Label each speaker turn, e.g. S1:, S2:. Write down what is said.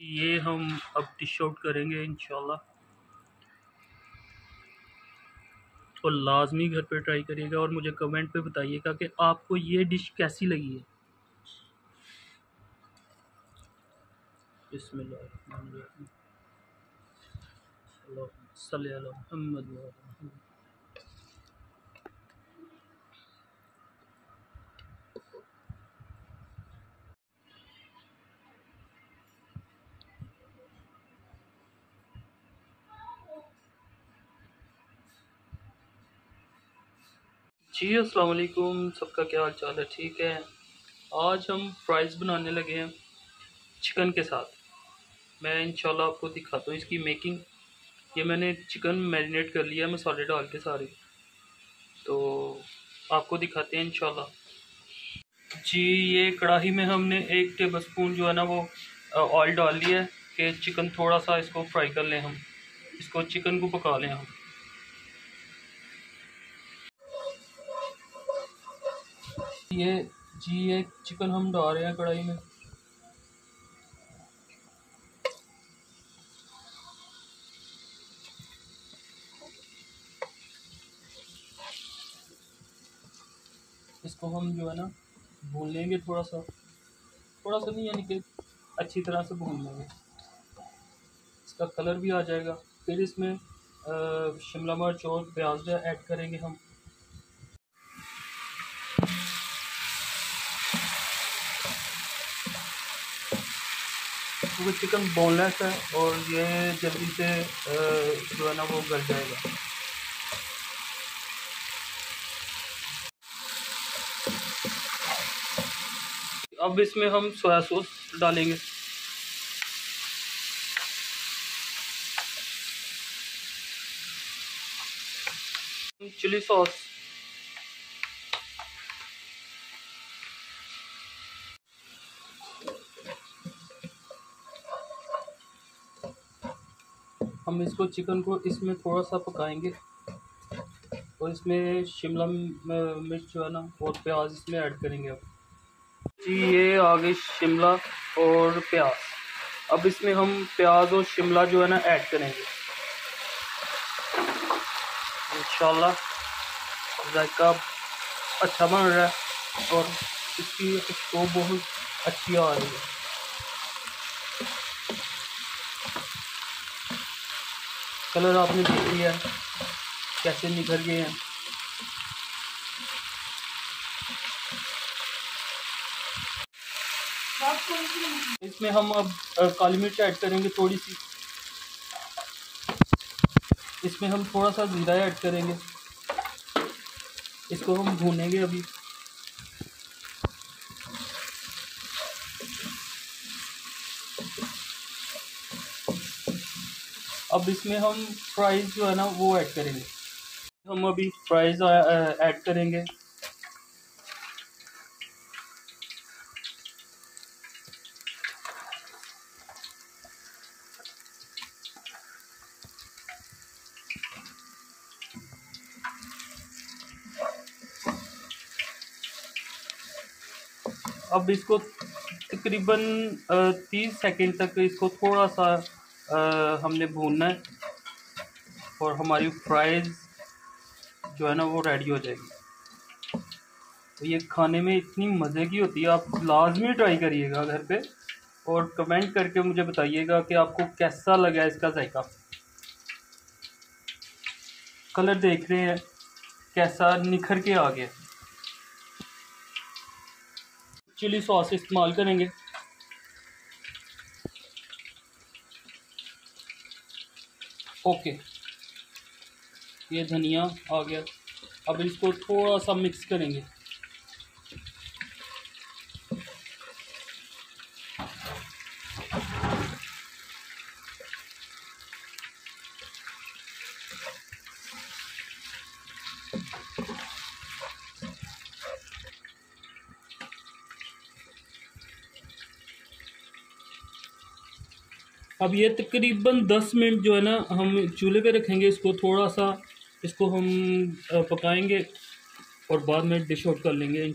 S1: ये हम अब डिश आउट करेंगे इन और लाजमी घर पे ट्राई करिएगा और मुझे कमेंट पे बताइएगा कि आपको ये डिश कैसी लगी है। बिस्मिल्लाह। जी अस्सलाम वालेकुम सबका क्या हाल चाल है? ठीक है। आज हम फ्राइज़ बनाने लगे हैं चिकन के साथ। मैं इंशाल्लाह आपको दिखाता हूँ इसकी मेकिंग ये मैंने चिकन मैरिनेट कर लिया है मसाले डाल के सारे। तो आपको दिखाते हैं इंशाल्लाह। जी, ये कढ़ाई में हमने एक टेबल स्पून जो है ना वो ऑयल डाल लिया है कि चिकन थोड़ा सा इसको फ्राई कर लें हम। इसको चिकन को पका लें हम। ये जी ये चिकन हम डाल रहे हैं कढ़ाई में। इसको हम जो है ना, भून लेंगे थोड़ा सा थोड़ा सा नहीं, यानी कि अच्छी तरह से भून लेंगे। इसका कलर भी आ जाएगा। फिर इसमें शिमला मिर्च और प्याज ऐड करेंगे हम। क्योंकि चिकन बोनलेस है और ये जल्दी से जो है ना वो गल जाएगा। अब इसमें हम सोया सॉस डालेंगे। Chilli sauce. हम इसको चिकन को इसमें थोड़ा सा पकाएँगे। और इसमें शिमला मिर्च जो है ना, और प्याज इसमें ऐड करेंगे अब। जी, ये आ गई शिमला और प्याज। अब इसमें हम प्याज और शिमला जो है ना, ऐड करेंगे। इंशाल्लाह अच्छा बन रहा है और इसकी खुशबू बहुत अच्छी आ रही है। कलर आपने देख लिया। कैसे निखर गए हैं। इसमें हम अब काली मिर्च ऐड करेंगे थोड़ी सी। इसमें हम थोड़ा सा ज़ीरा ऐड करेंगे। इसको हम भूनेंगे अभी। अब इसमें हम फ्राइज़ जो है ना, वो ऐड करेंगे। हम अभी फ्राइज़ ऐड करेंगे। अब इसको तकरीबन तीस सेकंड तक इसको थोड़ा सा आ, हमने भूनना है और हमारी फ्राइज़ जो है ना वो रेडी हो जाएगी। तो ये खाने में इतनी मज़े की होती है आप लाजमी ट्राई करिएगा घर पे और कमेंट करके मुझे बताइएगा कि आपको कैसा लगा इसका जायका। कलर देख रहे हैं कैसा निखर के आ गया। चिली सॉस इस्तेमाल करेंगे। ओके। ये धनिया आ गया। अब इसको थोड़ा सा मिक्स करेंगे। अब ये तकरीबन दस मिनट जो है ना, हम चूल्हे पे रखेंगे इसको थोड़ा सा इसको हम पकाएँगे और बाद में डिश आउट कर लेंगे इन